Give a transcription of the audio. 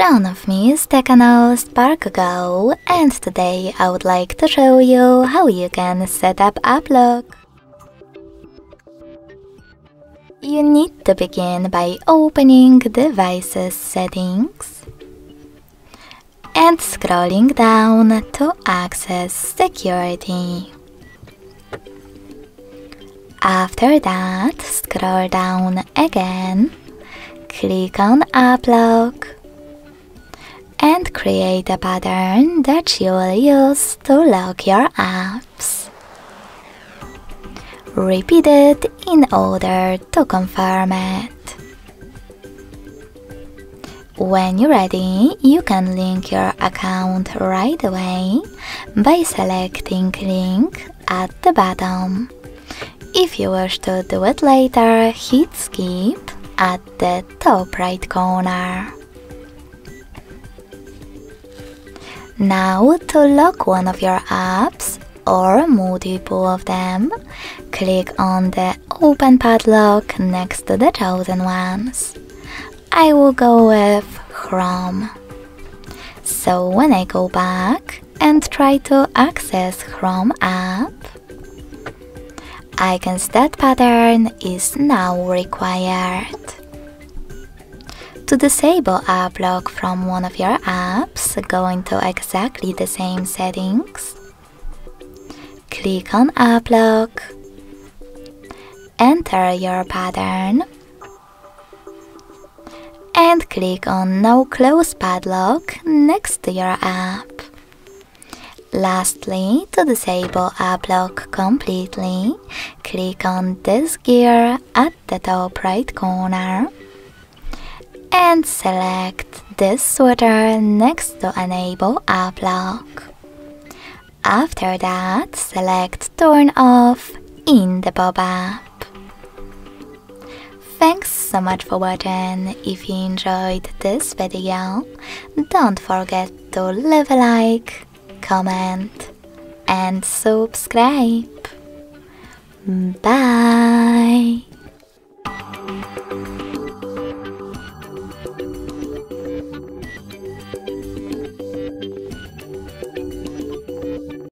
front of me is TECNO Spark Go and today I would like to show you how you can set up AppLock. You need to begin by opening Devices Settings and scrolling down to access Security. After that, scroll down again, click on AppLock and create a pattern that you will use to lock your apps. Repeat it in order to confirm it. When you're ready, you can link your account right away by selecting link at the bottom. If you wish to do it later, hit skip at the top right corner. Now to lock one of your apps or multiple of them, click on the Open Padlock next to the chosen ones. I will go with Chrome. So when I go back and try to access Chrome app, icons that pattern is now required. To disable app lock from one of your apps, go into exactly the same settings. Click on app lock. Enter your pattern. And click on no close padlock next to your app. Lastly, to disable app lock completely, click on this gear at the top right corner and select this sweater next to enable app lock. After that, select turn off in the pop-up. Thanks so much for watching. If you enjoyed this video, don't forget to leave a like, comment and subscribe. Bye!